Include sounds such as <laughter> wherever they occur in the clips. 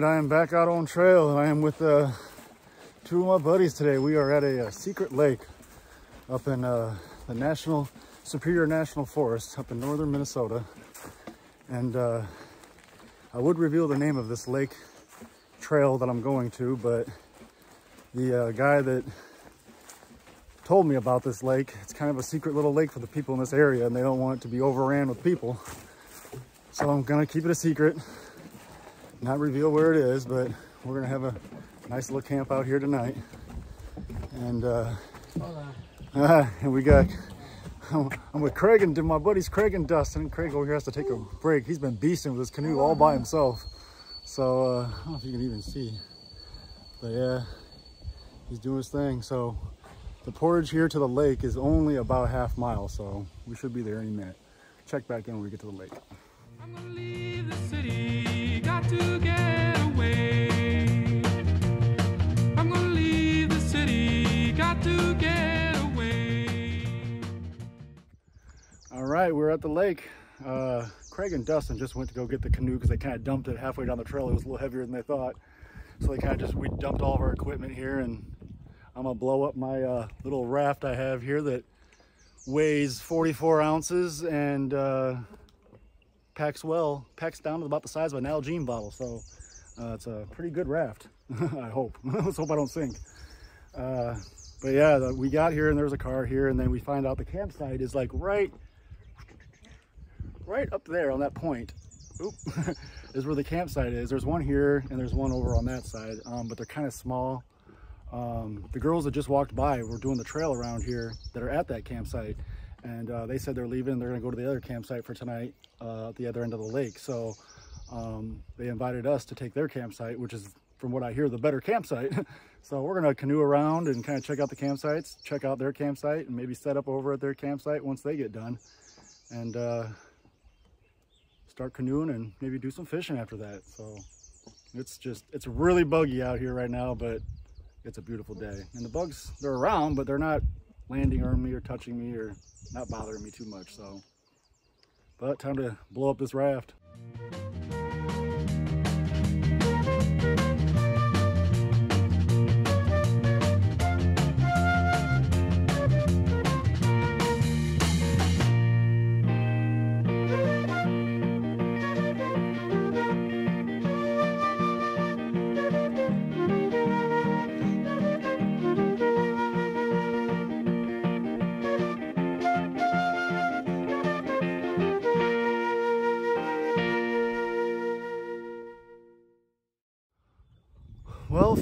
right, I am back out on trail and I am with uh, two of my buddies today. We are at a, a secret lake up in uh, the National Superior National Forest up in northern Minnesota. And uh, I would reveal the name of this lake trail that I'm going to, but the uh, guy that told me about this lake, it's kind of a secret little lake for the people in this area and they don't want it to be overran with people. So I'm gonna keep it a secret not reveal where it is, but we're gonna have a nice little camp out here tonight. And uh, uh <laughs> and we got, I'm with Craig and my buddies Craig and Dustin. Craig over here has to take a break. He's been beasting with his canoe all by himself. So uh, I don't know if you can even see, but yeah, he's doing his thing. So the portage here to the lake is only about a half mile, so we should be there any minute. Check back in when we get to the lake All right, we're at the lake. Uh, Craig and Dustin just went to go get the canoe because they kind of dumped it halfway down the trail. It was a little heavier than they thought. So they kind of just, we dumped all of our equipment here and I'm gonna blow up my uh, little raft I have here that weighs 44 ounces and uh, packs well, packs down to about the size of an Nalgene bottle. So uh, it's a pretty good raft, <laughs> I hope. <laughs> Let's hope I don't sink. Uh, but yeah, the, we got here and there's a car here and then we find out the campsite is like right, right up there on that point. Oop, <laughs> is where the campsite is. There's one here and there's one over on that side, um, but they're kind of small. Um, the girls that just walked by were doing the trail around here that are at that campsite and uh, they said they're leaving. They're going to go to the other campsite for tonight uh, at the other end of the lake. So um, they invited us to take their campsite, which is, from what I hear, the better campsite. <laughs> so we're going to canoe around and kind of check out the campsites, check out their campsite, and maybe set up over at their campsite once they get done. And uh, start canoeing and maybe do some fishing after that. So it's just, it's really buggy out here right now, but it's a beautiful day. And the bugs, they're around, but they're not landing on me or touching me or not bothering me too much. So, but time to blow up this raft.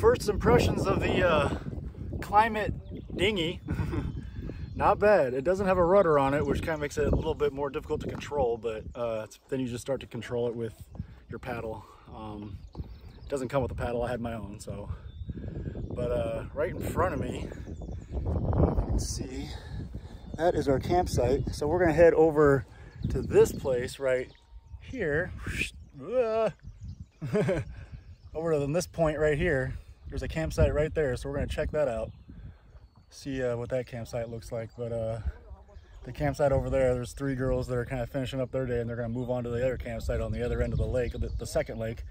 First impressions of the uh, Klymit dinghy. <laughs> Not bad. It doesn't have a rudder on it, which kind of makes it a little bit more difficult to control, but uh, then you just start to control it with your paddle. Um, it doesn't come with a paddle. I had my own, so. But uh, right in front of me, you can see, that is our campsite. So we're gonna head over to this place right here. <laughs> over to this point right here, there's a campsite right there. So we're gonna check that out, see uh, what that campsite looks like. But uh, the campsite over there, there's three girls that are kind of finishing up their day and they're gonna move on to the other campsite on the other end of the lake, the, the second lake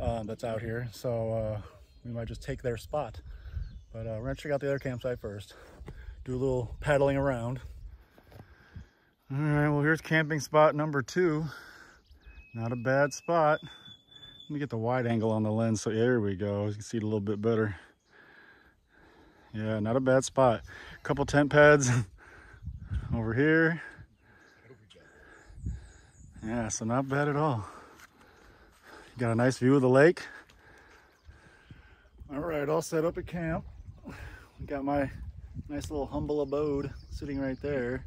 um, that's out here. So uh, we might just take their spot. But uh, we're gonna check out the other campsite first. Do a little paddling around. All right, well here's camping spot number two. Not a bad spot. Let me get the wide angle on the lens. So there we go. You can see it a little bit better. Yeah, not a bad spot. A couple tent pads <laughs> over here. Yeah, so not bad at all. You got a nice view of the lake. All right, all set up at camp. We got my nice little humble abode sitting right there.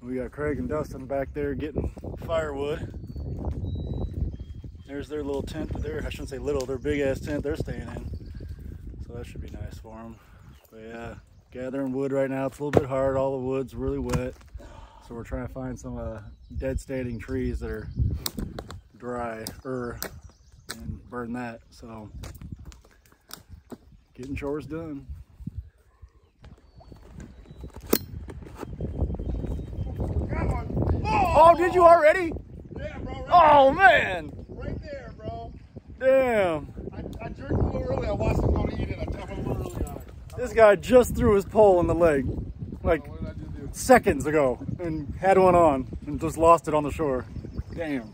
We got Craig and Dustin back there getting firewood. There's their little tent there. I shouldn't say little, their big ass tent they're staying in. So that should be nice for them. But yeah, gathering wood right now. It's a little bit hard. All the wood's really wet. So we're trying to find some uh, dead standing trees that are dry er, and burn that. So getting chores done. Oh, did you already? Yeah, bro. Right oh, man. Damn. I, I jerked a little early. I watched him go to eat it. I tapped it a little early on. This guy just threw his pole in the leg, like do? seconds ago, and had one on, and just lost it on the shore. Damn.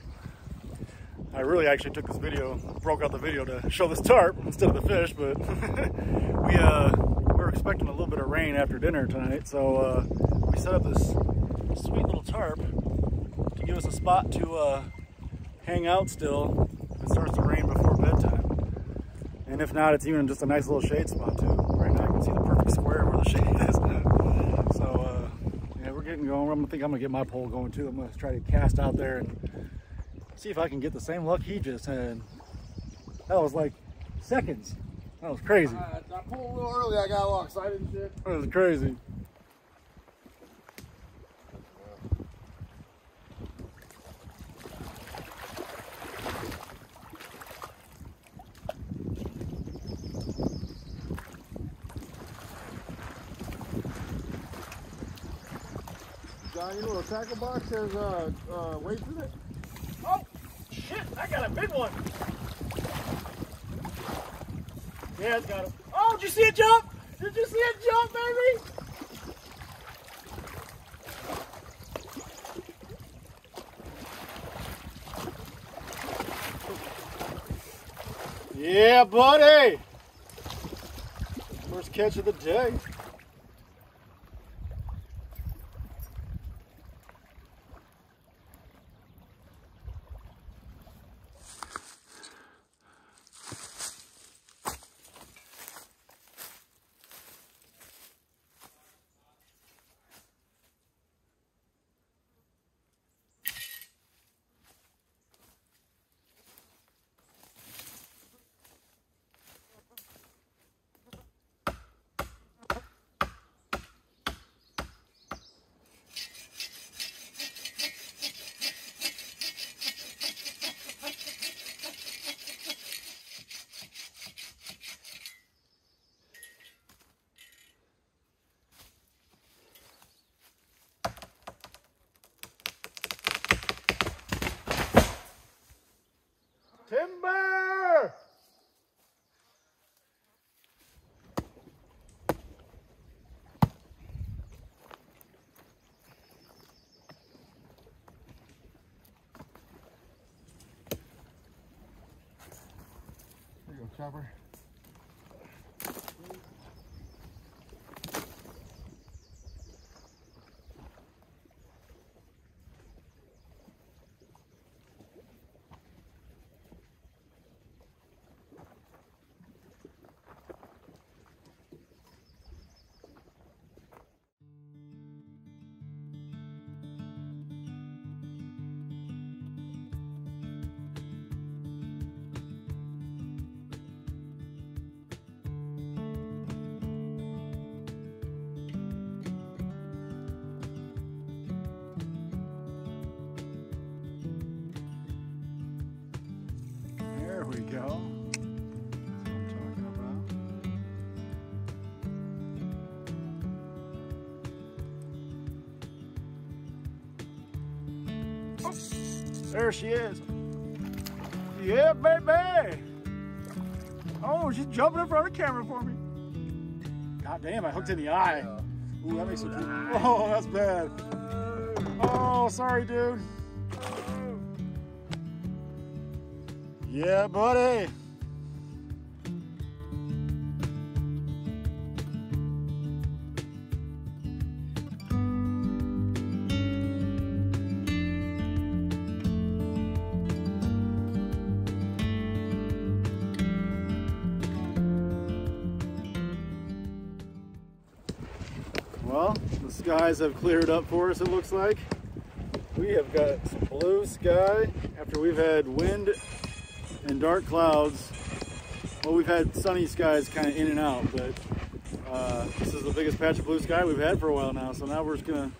I really actually took this video, broke out the video to show this tarp instead of the fish, but <laughs> we uh, we're expecting a little bit of rain after dinner tonight, so uh, we set up this sweet little tarp to give us a spot to uh, hang out still. If it starts to rain before and if not, it's even just a nice little shade spot too. Right now, you can see the perfect square where the shade is. so uh, yeah, we're getting going. I'm gonna think I'm gonna get my pole going too. I'm gonna try to cast out there and see if I can get the same luck he just had. That was like seconds. That was crazy. I, I pulled a little early. I got all excited and shit. That was crazy. You know tackle box has uh, uh, weights in it? Oh shit! I got a big one. Yeah, it's got him. Oh, did you see it jump? Did you see it jump, baby? Yeah, buddy. First catch of the day. There There she is. Yeah, baby. Oh, she's jumping in front of the camera for me. God damn, I hooked in the eye. Ooh, that makes it. Oh, that's bad. Oh, sorry, dude. Yeah, buddy. Well, the skies have cleared up for us, it looks like. We have got some blue sky after we've had wind and dark clouds. Well, we've had sunny skies kind of in and out, but uh, this is the biggest patch of blue sky we've had for a while now. So now we're just gonna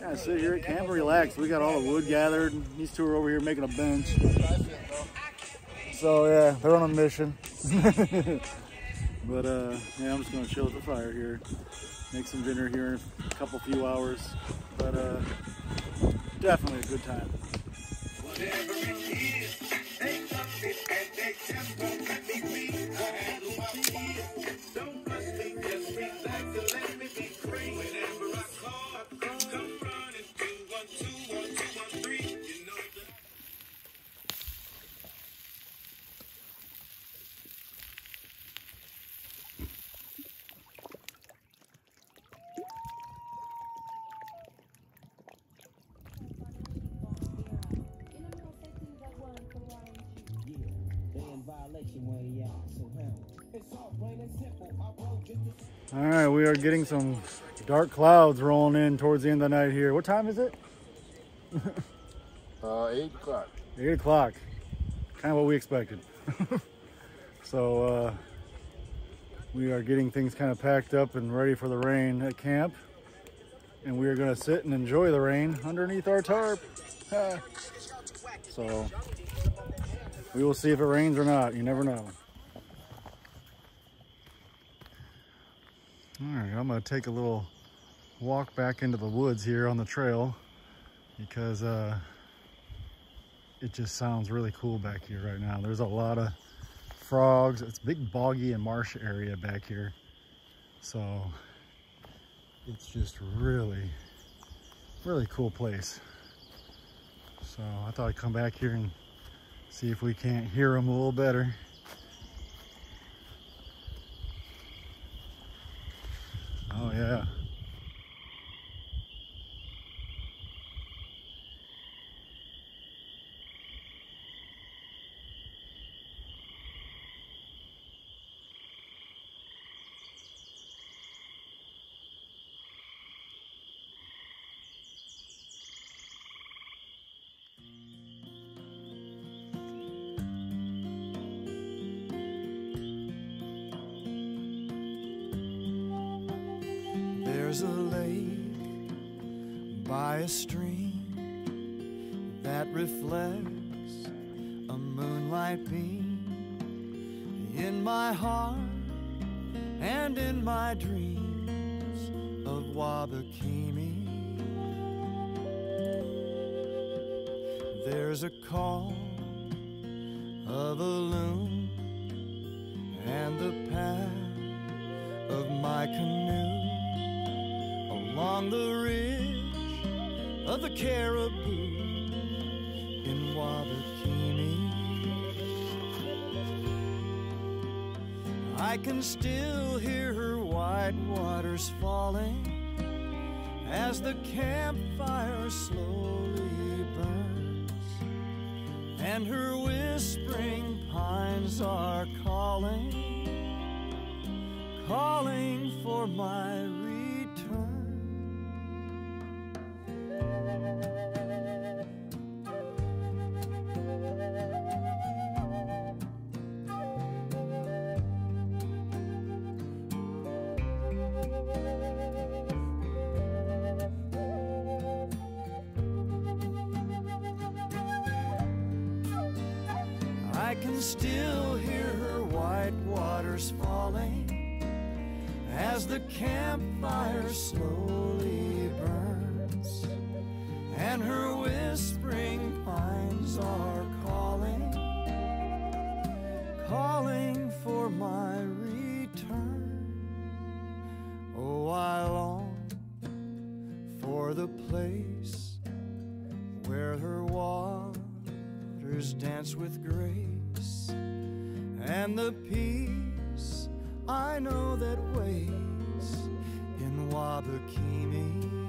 kind of sit here at camp and relax. We got all the wood gathered. These two are over here making a bench. So yeah, they're on a mission. <laughs> but uh, yeah, I'm just gonna chill at the fire here, make some dinner here in a couple few hours. But uh, definitely a good time. Are getting some dark clouds rolling in towards the end of the night here. What time is it? <laughs> uh, 8 o'clock. 8 o'clock. Kind of what we expected. <laughs> so uh, we are getting things kind of packed up and ready for the rain at camp. And we are going to sit and enjoy the rain underneath our tarp. <laughs> so we will see if it rains or not. You never know. All right, I'm gonna take a little walk back into the woods here on the trail because uh, it just sounds really cool back here right now. There's a lot of frogs. It's big boggy and marsh area back here. So it's just really, really cool place. So I thought I'd come back here and see if we can't hear them a little better. Oh yeah. There's a lake by a stream that reflects a moonlight beam in my heart and in my dreams of Wabakimi. There's a call of a loon and the path along the ridge of the caribou in Wabakimi. I can still hear her white waters falling as the campfire slowly burns, and her whispering pines are calling, calling for my can still hear her white waters falling as the campfire slowly burns, and her whispering pines are calling, calling for my return. Oh, I long for the place where her waters dance with grace and the peace I know that waits in Wabakimi.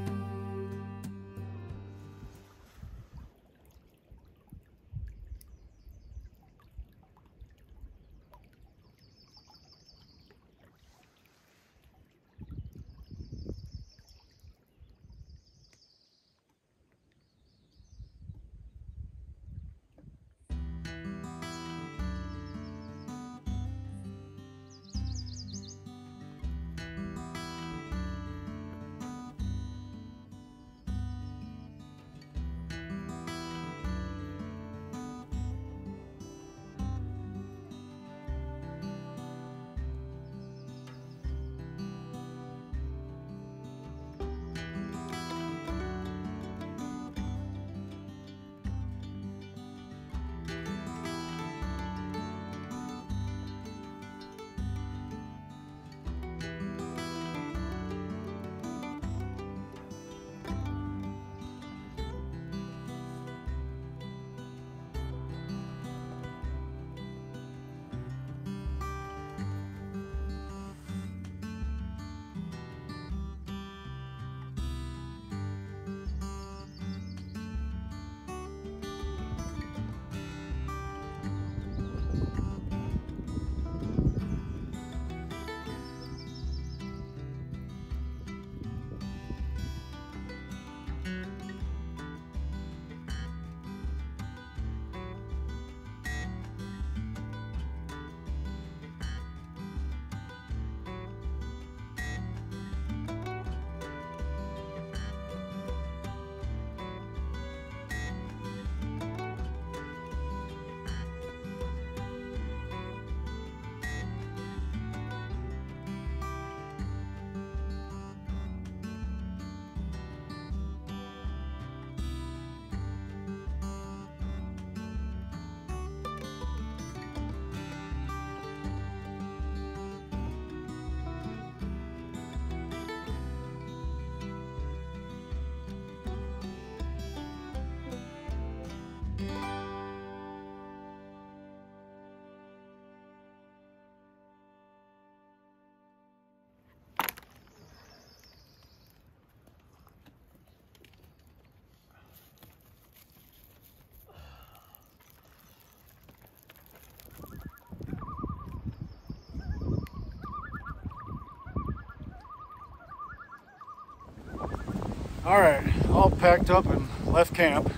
All right, all packed up and left camp.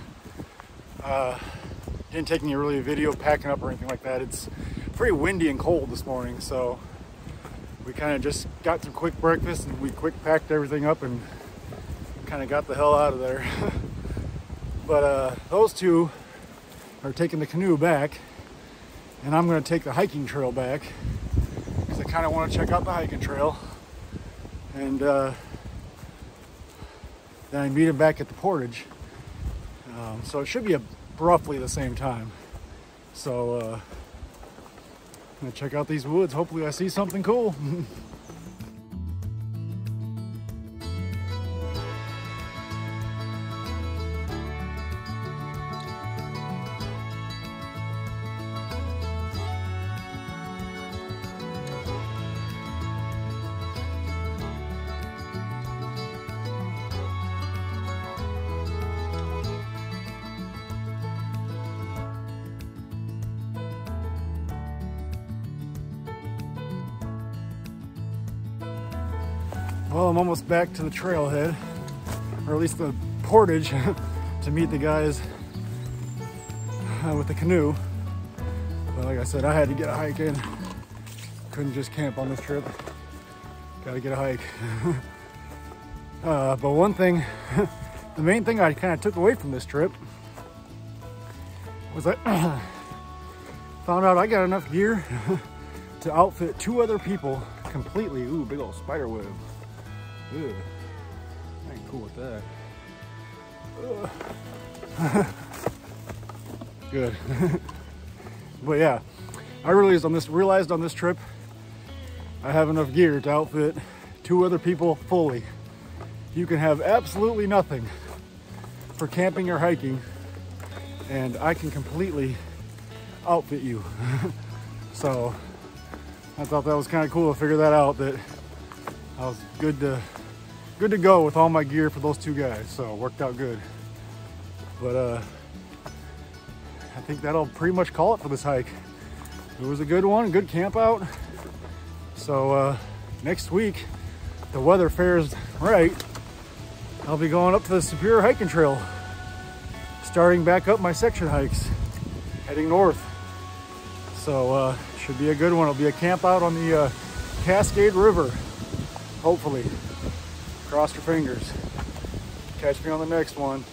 Uh, didn't take any really video packing up or anything like that. It's pretty windy and cold this morning, so we kind of just got some quick breakfast and we quick packed everything up and kind of got the hell out of there. <laughs> but uh, those two are taking the canoe back and I'm going to take the hiking trail back because I kind of want to check out the hiking trail and uh, then I meet him back at the portage. Um, so it should be a, roughly the same time. So uh, I'm gonna check out these woods. Hopefully I see something cool. <laughs> Well, I'm almost back to the trailhead, or at least the portage, <laughs> to meet the guys uh, with the canoe. But like I said, I had to get a hike in. Couldn't just camp on this trip. Gotta get a hike. <laughs> uh, but one thing, <laughs> the main thing I kind of took away from this trip was I <clears throat> found out I got enough gear to outfit two other people completely. Ooh, big old spider web. Ew. I ain't cool with that. <laughs> Good. <laughs> but yeah, I realized on this realized on this trip I have enough gear to outfit two other people fully. You can have absolutely nothing for camping or hiking, and I can completely outfit you. <laughs> so I thought that was kind of cool to figure that out that I was good to good to go with all my gear for those two guys. So it worked out good. But uh, I think that'll pretty much call it for this hike. It was a good one, good camp out. So uh, next week, the weather fares right, I'll be going up to the Superior Hiking Trail, starting back up my section hikes, heading north. So uh, should be a good one. It'll be a camp out on the uh, Cascade River, hopefully. Cross your fingers. Catch me on the next one.